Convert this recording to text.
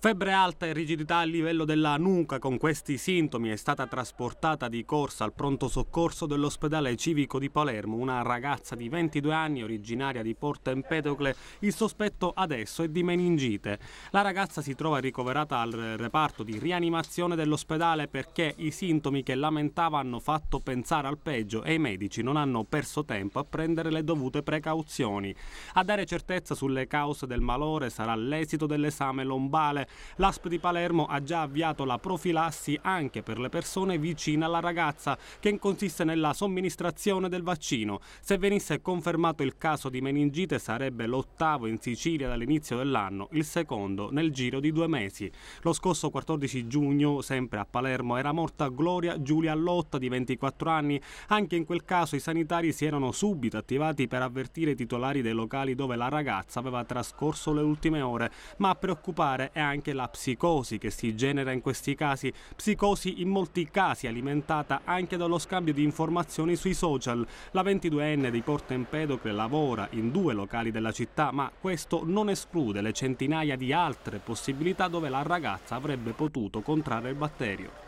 Febbre alta e rigidità a livello della nuca con questi sintomi è stata trasportata di corsa al pronto soccorso dell'ospedale civico di Palermo una ragazza di 22 anni originaria di Porto Empedocle. Il sospetto adesso è di meningite. La ragazza si trova ricoverata al reparto di rianimazione dell'ospedale perché i sintomi che lamentava hanno fatto pensare al peggio e i medici non hanno perso tempo a prendere le dovute precauzioni. A dare certezza sulle cause del malore sarà l'esito dell'esame lombale L'ASP di Palermo ha già avviato la profilassi anche per le persone vicine alla ragazza, che consiste nella somministrazione del vaccino. Se venisse confermato il caso di meningite sarebbe l'ottavo in Sicilia dall'inizio dell'anno, il secondo nel giro di due mesi. Lo scorso 14 giugno, sempre a Palermo, era morta Gloria Giulia Lotta di 24 anni. Anche in quel caso i sanitari si erano subito attivati per avvertire i titolari dei locali dove la ragazza aveva trascorso le ultime ore, ma a preoccupare è anche anche la psicosi che si genera in questi casi, psicosi in molti casi alimentata anche dallo scambio di informazioni sui social. La 22enne di Porto Empedocle lavora in due locali della città, ma questo non esclude le centinaia di altre possibilità dove la ragazza avrebbe potuto contrarre il batterio.